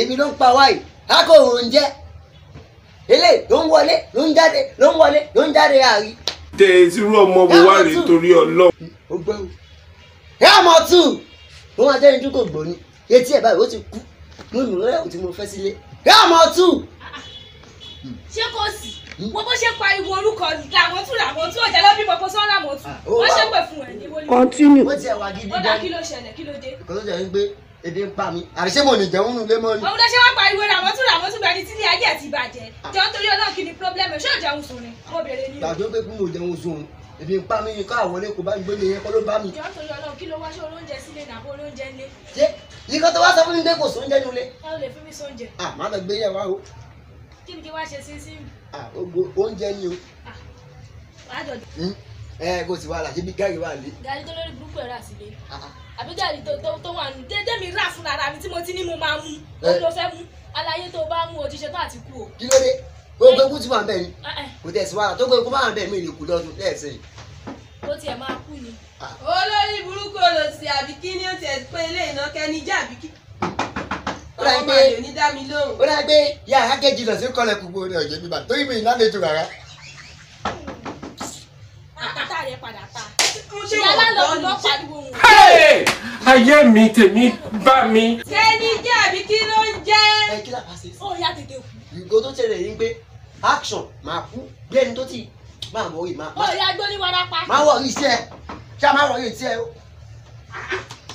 èmi ló ń pa wáyé kákò òun jẹ́ eléyìí ló ń wọlé ló ń jáde ló ń wọlé ló ń jáde àárí. tẹ irú ọmọ wo wá rèé torí Ọlọ́run. ó gbọ́ o. ẹ àmọ́ tù wọ́n máa jẹ́ni tí kò gbọ́ ni etí ẹ̀ báyìí ó ti kú mo lù rẹ́ tí mo fẹ́ sílé. ẹ àmọ́ tù. ṣé kò sí wọ́n bó ṣe pariwo orúkọ làwọn tún làwọn tún ọ̀jà lọ́bí kó sọ́ làwọn tún wọ́n ṣe pè fún ẹ̀ ní wọlé. Continue. wọ́n ti ẹ̀ wá gidi ó gan kí ló ṣẹlẹ̀ kí ló dé. kò tó jẹ́ pé ebi ń pa mi àríṣé mo ní jẹun nulẹ̀ mọ́ ni. òun ló ṣe wá pariwo làwọn tún làwọn tún bẹni tí ilé ayé ẹ̀ ti bàjẹ́ jọ nítorí ọlọ́run kí ni problem ẹ̀ ṣé ò jẹun sùn ni mo bèrè ni. gbàgbé pé kí mo jẹun sùn ebi ń pa mi ká àwọlé kò bá ń gbélé yẹn kọ́ ló bá mi. jọ nítorí ọlọ́run kí ló wá ṣe olóúnjẹ sílé nàbó olóúnjẹ ńlé ṣé ikọ̀ tó wá sọ fún mi pé kò sóúnjẹ nulẹ̀. ẹ ò lè fi mí sóúnjẹ à má lọ gbé yẹn wá o. kí ni kí wá ṣe sí sí à ogbó oúnjẹ ni o. wàá jọ Hmm? ẹ kò sí wàhálà ṣe bí gáàrí wà lé. gàrí tó lórí burúkú ẹ̀ rà sílé Ah, àbí gàrí tó tó tó wà nù dédé mi rà fún ara mi tí mo ti ní mo máa mú Eh. òun ló fẹ́ mú aláyé tó bá mú òjíṣẹ́ tó àti kú o. kí ló dé gbogbo ikú tí wà ń bẹ̀ ni Eh, eh, kò tẹ̀ sí wàhálà tó gbogbo ikú máa ń bẹ̀ mí ìlú kù lọ́dún lẹ́ẹ̀sìn. ó tiẹ̀ máa kú ni. olórí burúkú olòsì àbí kí ni ó tiẹ̀ pé ilé iná kẹ́ni jẹ́ àbí kí. Ó dà ọmọ pé- àlè ò ní dá mi lóhùn. ó pé yàrá kejì lọ sí kọlẹ̀ gbogbo ní ọ̀jẹ̀ bíbá torí mi ìlànàjò rárá. àtàtà rẹ̀ padà ta. ṣé ìyá wọ́n lálọ́ pariwo. Hey! Ayé mi tèmi bá mi. kẹ́ni jẹ́ àbí kí ló ń jẹ́. ẹ kí lápá ṣe sí. ó yá tètè kú. ìgò tó tẹ̀lé yín pé action máa kú bí ẹni tó ti máa wọ̀ yìí ó yá gbó ní warapa. máa wọ̀ yìí sí ẹ ṣá máa wọ̀ yìí sí ẹ o.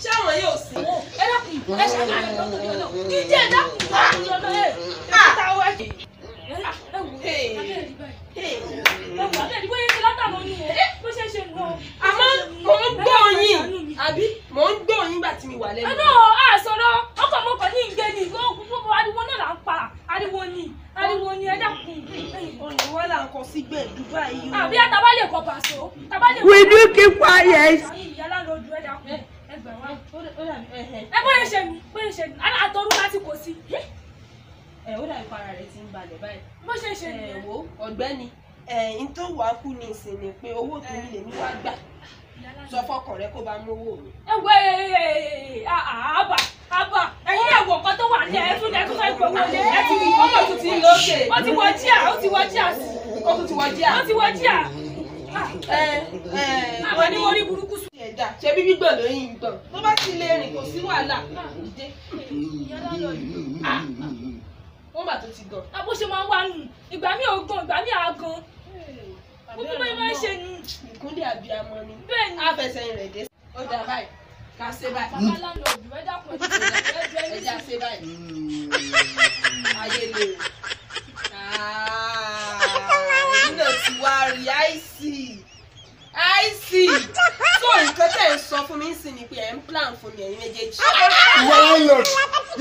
ṣé àwọn yóò sìn. ẹ dákun ẹ ṣàkàyọ̀ tó torí ọlọ́ dídé ẹ dákun tó torí ọlọ́ ẹ ẹ ta ọwọ́ ẹ. ẹ wò ó Hey. abẹ́rẹ́ rí báyìí. Hey. ẹ wò abẹ́rẹ́ rí bóyá ṣe látàmọ́ nù ẹ bó ṣe ṣe nù ọ. àmọ́ mò ń gbọ́ yín àbí mò ń gbọ́ yín gbà tí mi wà lẹ́nu. ẹnu àṣọrọ ọkọ mọkọ ní ìgbé ni gbogbo ariwo náà là ń pa ariwo ni ariwo ni ẹ dákun. wà là ń kọ sí gbẹ̀dú báyìí o. àbí àtàbá lè kọ pàṣọ. Will you keep quiet? ìyá ẹ dákun ẹ gbà wá. ẹ bóyá ṣe mi bóyá ṣe mi àtọrú láti kò sí. ẹ̀ ó dàbí para rẹ̀ ti ń balẹ̀ báyìí. bó ṣe ṣe ẹ̀ nìyẹn. wo ọ̀gbẹ́ni ẹ̀yìn tó wàá kú ní ìsìn ni pé owó tó ní lèmi wá gbà sọ fọkàn rẹ kó bá mówó mi. ẹ wẹ àbà àbà ẹyin. náà wọ nǹkan tó wà ní ẹ tún ẹ tún fẹ́ gbowó lé. ẹ ti rí ọmọ tó ti ń lókè. ó ti wọ jíà ó ti wọ jíà. Sí ó tún ti wọ jíà. ó ti wọ jíà. Ẹ ẹ àwọn ní mo rí burúkú sùn. ẹ̀dá ṣe bí gbígbọ̀n lóyún gbọ̀n. Tó bá ti lè rìn kò sí wàhálà. Dìde. Wọ́n bà tó ti gàn. àbó ṣe máa ń wá nù. Ìgbà mi ò gan ìgbà mi à gan gbogbo máa ń ṣe nù ìkúnlẹ̀ àbíamọ ni ni. àfẹsẹ̀yìn rẹ̀ dé. ó dà báyìí ká ṣe báyìí bàbá ẹ ẹja ṣe báyìí ayé lè o. èyí náà ti wá rí àìsí àìsí tó nǹkan tẹ̀ ń sọ fún mi ń sìn ni pé ẹ̀ ń plan fún mi ẹ̀yin méjèèjì. ìyá landlord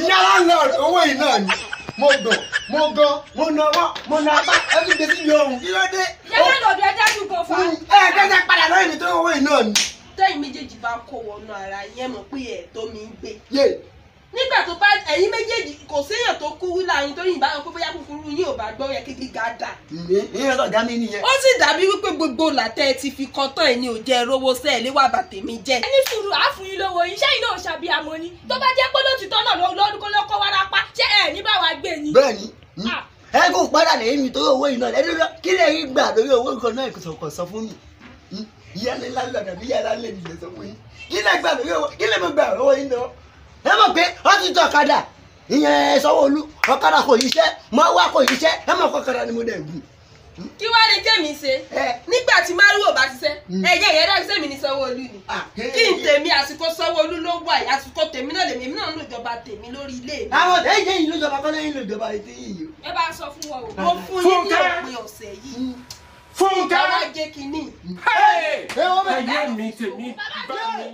ìyá landlord owó yìí náà ni mo gàn mo gan mo nawọ́ mo napá ẹ fi gbèsè ọrùn kí ló dé. ìyá láńlọ́ọ̀dù ẹ dájú gan fa. ẹ kẹ́kẹ́ padà lọ́yìn mi tó owó yìí náà ni. tẹ́yìn méjèèjì bá kó wọnú ara yẹn mọ̀ pé ẹ̀ tó mi ń gbé. nígbà tó bá ẹ̀yin méjèèjì kò séèyàn tó kú láàárín torí ìbára pé bóyá kúkúrú yín ò bá gbọ́ yẹ kí gíga dà. ìyẹn lọ́ọ̀dá mi nìyẹn. ó sì dàbí wípé gbogbo làtẹ́ ti fi kọ́ tán ẹ̀ ní òjẹ́ rówó sẹ́ẹ̀ léwà bàtẹ́mi jẹ́. ẹni sùúrù àáfù yín lówó yín ṣẹ́yìn náà ṣàbíamọ ni tó bá jẹ́ pé lótìtọ́ náà lọ́dún kó lọ́kọ́ wárápá ṣé ẹ̀ ní bá wa gbé ni. bẹ́ẹ̀ ni ẹ kò padà lẹ́yìn mi torí owó yìí náà ẹni lọ kí lè rí gbà lórí owó nǹkan náà kò sọ̀kọ̀ sọ fún mi? Ìyá ni àbí ìyá lálẹ́ mi lè sọ fún yín. Kí lè gbà lórí owó? Kí lè mo gbà owó yìí náà ẹ mọ̀ pé ó ti tọ̀ ọ̀kadà. Ìyẹn Sanwó-Olú ọ̀kadà kò yíṣẹ́ mọ́ wá kò yíṣẹ́ ẹ mọ̀ kọ́ ọ̀kadà ni mo dẹ̀ gùn. kí wàá ní kémi ṣe? Nígbà tí márùwò bá ṣiṣẹ́ Mm. ẹ̀yẹ ìyẹn dáhùn sẹ́mi ní Sanwó-Olú ni. Ah, kí n tèmi àsìkò Sanwó-Olú ló wà yìí àsìkò tèmi náà lèmi èmi náà ń lò ìjọba tèmi lórí ilé mi. àwọn ẹ̀yìn ẹ̀yìn ló jọba kọ́lé yín ló jọba ètò yìí ẹ bá sọ fún wọn o. mo fún yín ní òpin ọ̀sẹ̀ yìí Fúnkẹ́. jẹ́ kínní. Ayé mi tèmi bá mi.